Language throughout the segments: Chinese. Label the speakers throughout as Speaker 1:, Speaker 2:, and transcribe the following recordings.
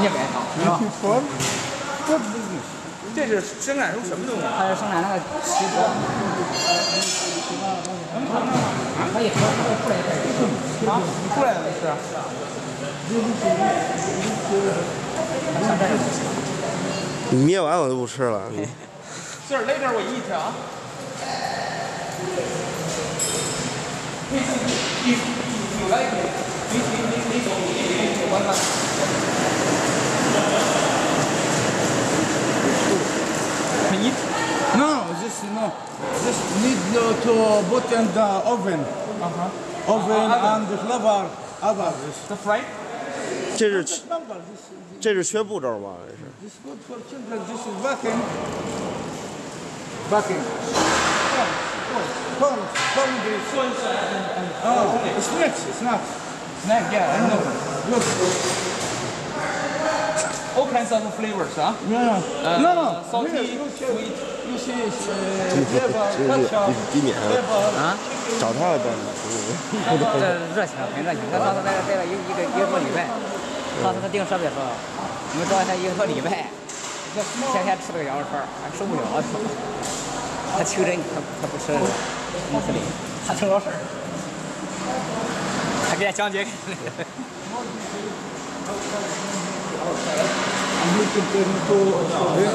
Speaker 1: 业外套是吧？
Speaker 2: 这是生产出什么东西？
Speaker 1: 它是生产那个锡箔。可以，可以出来一块
Speaker 2: 啊，你出来了没事？
Speaker 1: 像这种东西。
Speaker 3: 你捏完我就不吃了。
Speaker 2: Huh? If if you
Speaker 4: No, this no. This need uh, to put in the oven. Uh-huh. Oven and the flavor. Other this.
Speaker 2: the fried.
Speaker 3: 这是
Speaker 4: Flavor, this,
Speaker 3: 这是缺步骤吗？这是
Speaker 4: this good for children. This is vacuum. Vacuum. Corn, corn, corn, this. Oh, snacks, snacks.
Speaker 2: Snack, yeah, I know.
Speaker 4: Look,
Speaker 2: All Kinds of flavors, huh?
Speaker 4: no, no,
Speaker 2: Uh, salty, sweet.
Speaker 4: Uh,
Speaker 3: 找他了。
Speaker 1: 这热情很热情。他上次在这个一一个一个多礼拜，上次他订设备的时候，我们找他一个多礼拜，天天吃这个羊肉串儿，还受不了。他求人，他他不吃穆斯林，他成老师儿，他给他讲解。
Speaker 4: I'm looking to oven. Oven.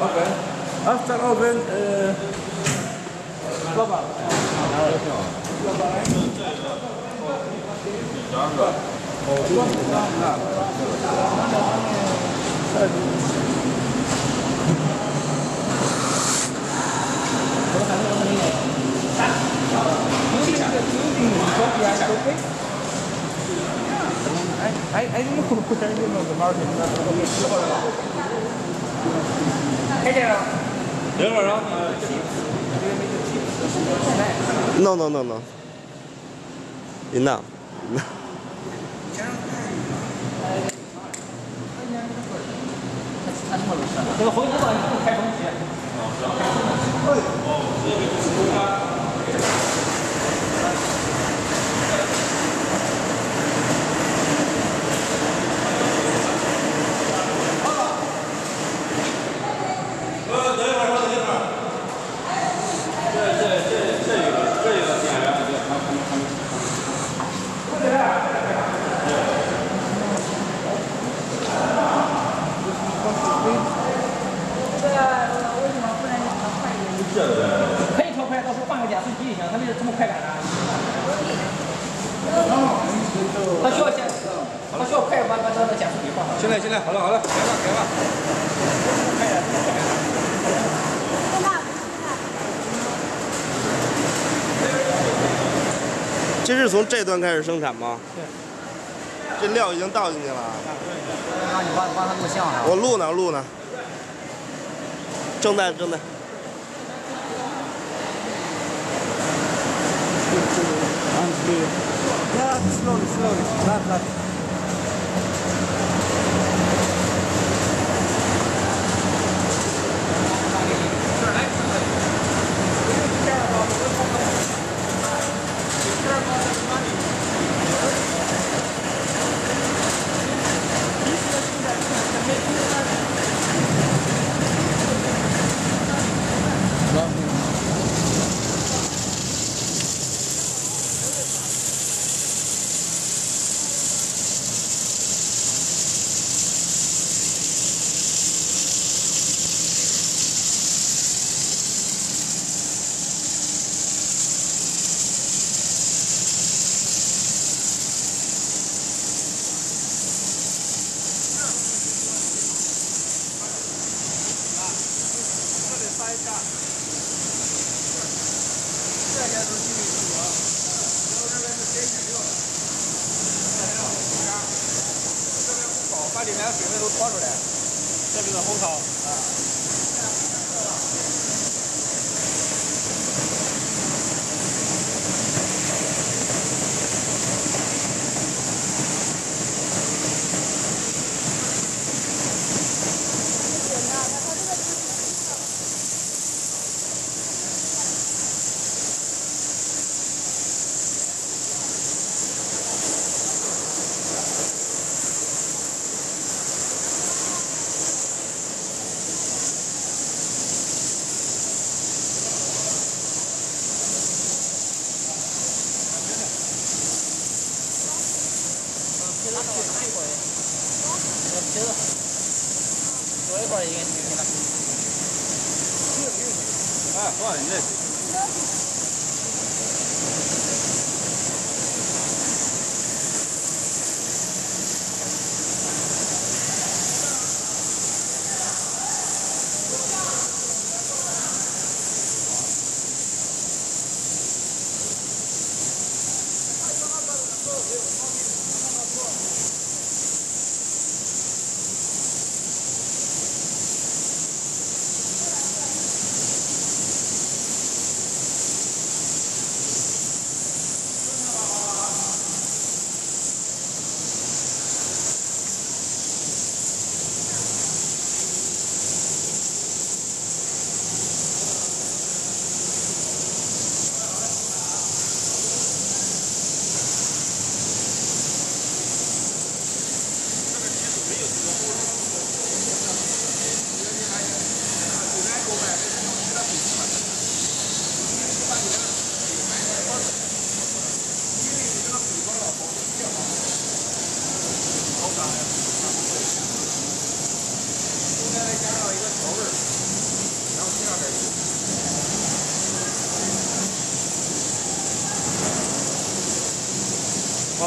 Speaker 4: Oven. After oven, uh, Lava.
Speaker 2: Thank you. 哎，你不不是你弄个毛巾，那我给你洗好了。
Speaker 1: 开这个。
Speaker 3: No no no no。no。
Speaker 1: 这个回头到不开以调快，到时候换个减速机就行。它没有这么快感的。它需要减，它需要快把把它的减速给放上。
Speaker 2: 行了行了，好了好了，给吧给吧。
Speaker 3: 这是从这段开始生产吗？对。这料已经倒进去了。
Speaker 1: 让你帮帮他录像了。
Speaker 3: 我录呢录呢。正在正在。
Speaker 4: Slowly, slowly.
Speaker 2: 把里面的水分都拖出来，这就是烘烤
Speaker 1: 多一会儿应该行了。
Speaker 3: 哎，多少人这？好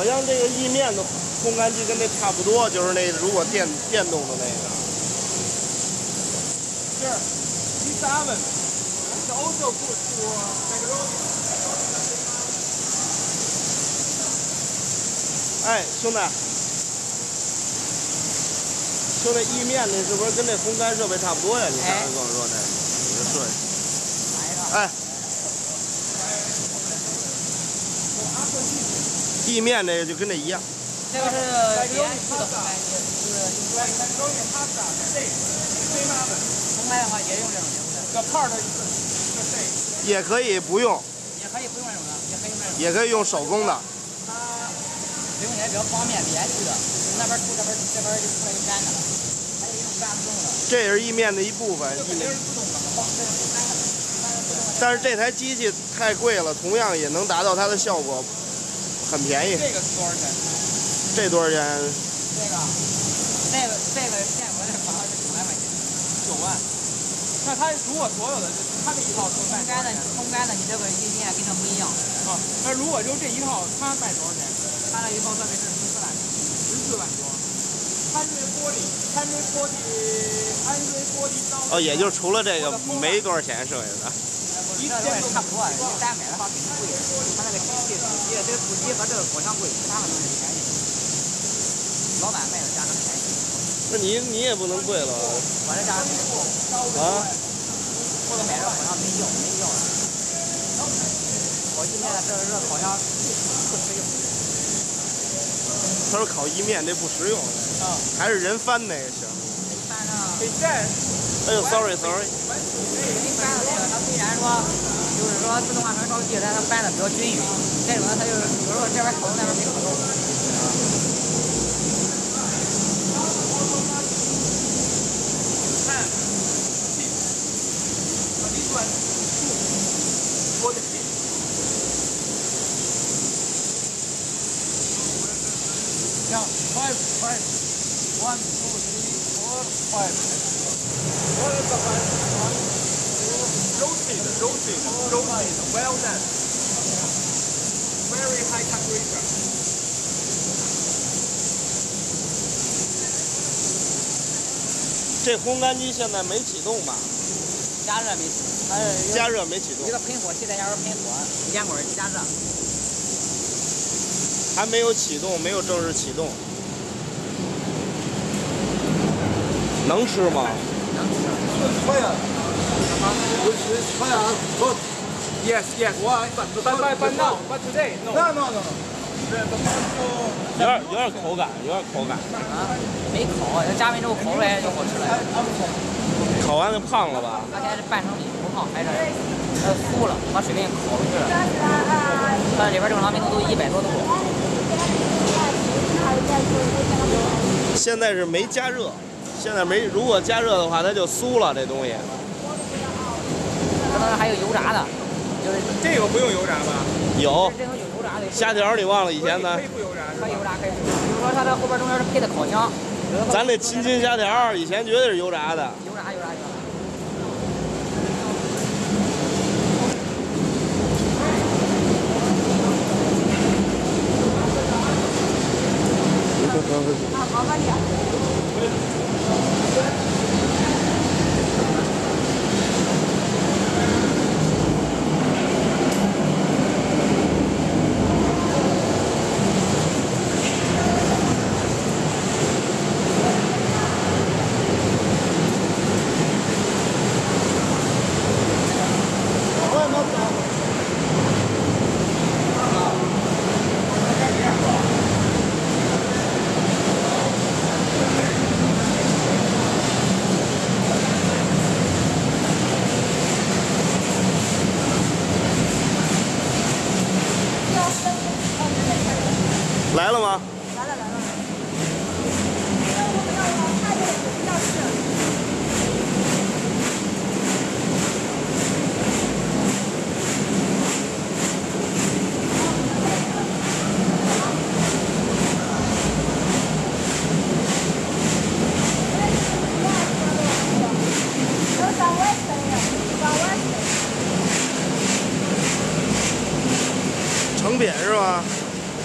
Speaker 3: 像这个意面的烘干机跟这差不多，就是那如果电电动的那个。
Speaker 2: Sure. This oven is also good for macaroni.
Speaker 3: 哎，兄弟，兄弟，意面那是不是跟那烘干设备差不多呀？你上次跟我说那，你说，哎，意面呢就跟这一样。
Speaker 1: 这个是连续的烘干机，就是
Speaker 2: Macaroni pasta, same. Same oven.
Speaker 1: 烘干的话也用这种节的
Speaker 2: is the same.
Speaker 3: 也可以不用，
Speaker 1: 也可以不用这种的，也可以用这种。
Speaker 3: 也可以用手工的。
Speaker 1: 它使用起来比较方便，连续的，那边出这边这边就出来一干的了，还有一种干不动的，
Speaker 3: 这也是意面的一部分。意面，但是这台机器太贵了，同样也能达到它的效果，很便宜。
Speaker 2: 这个是多少钱？
Speaker 3: 这多少钱？
Speaker 1: 这个，这个这个现我这好像是九万块钱，
Speaker 2: 九万。那它如果所有的，它这一套都卖
Speaker 1: 烘干的烘干的你这个意面跟它不一样，
Speaker 2: 啊，那如果就这一套，它卖多少钱？
Speaker 1: 它那一套设备是十四万，
Speaker 2: 十四万多。
Speaker 3: 哦，也就是除了这个没多少钱，剩下的。
Speaker 1: 一千都差不多，你单买的话肯定贵，它那个机器主机这个土鸡和这个好像贵，其他的东西便宜，老板卖的价格便宜，
Speaker 3: 那你你也不能贵了
Speaker 1: 我这。
Speaker 3: 啊！
Speaker 1: 买这好像没用，没用了。我今天这这好像不实用。
Speaker 3: 他说烤意面这不实用，
Speaker 2: 啊，
Speaker 3: 还是人翻那个行。
Speaker 1: 翻上
Speaker 2: 北站
Speaker 3: 哎呦，sorry sorry，
Speaker 1: 人翻的这个，他虽然说就是说自动化传烧器，但它翻的比较均匀。这种呢，它就是有时候这边烤那边没烤透。
Speaker 2: this one two for the pig. Now five, five. One, two, three, four, five. What is the five? Well done. Very high temperature.
Speaker 3: 这烘干机现在没启动吧？
Speaker 1: 加热没起，它是
Speaker 3: 加热没启动
Speaker 1: 一，个喷火器在下边喷火，烟管加热。
Speaker 3: 还没有启动，没有正式启动。能吃吗？
Speaker 1: 能吃。
Speaker 2: Yes, yes.
Speaker 4: Why?
Speaker 2: But, but, but now, but today, no.
Speaker 4: No, no, no.
Speaker 3: 有点有点口感，有点口感。
Speaker 1: 啊，没烤，要加温之后烤出来就好吃了。
Speaker 3: 烤完就胖了吧？
Speaker 1: 它现在是半成品，不胖，还是呃酥了，把水分烤出去了。它里边正常温度都一百多度。
Speaker 3: 现在是没加热，现在没，如果加热的话，它就酥了。这东西
Speaker 1: 这当然还有油炸的，就是
Speaker 2: 这个不用油炸吧？
Speaker 3: 有
Speaker 1: 这种有油炸的。
Speaker 3: 虾条，你忘了以前的
Speaker 2: 可以？不油炸是吧
Speaker 1: 可以油炸，可以比如。说它的后边中间是配的烤箱。
Speaker 3: 咱这亲亲虾条以前绝对是油炸的。
Speaker 1: 油炸油炸油炸。
Speaker 5: 啊，麻烦你。
Speaker 3: 来了吗？
Speaker 5: 来了来了。看这个教室。往外伸呀，往外伸。
Speaker 3: 成品是吗？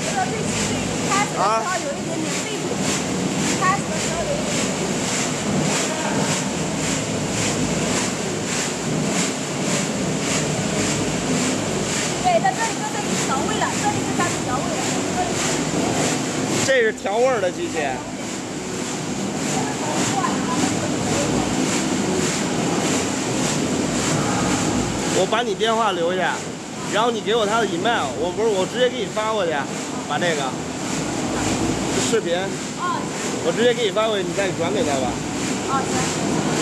Speaker 5: 这个最最开始的时候有一点点废土，开始的时候有一点点。对，在这里就这里调味了，这里是它调味了，这里是
Speaker 3: 这是调味儿的机器。我把你电话留下，然后你给我他的 email，我不是我直接给你发过去，把这个视频，
Speaker 5: 哦
Speaker 3: 我直接给你发过去，你再转给他吧。
Speaker 5: 哦行。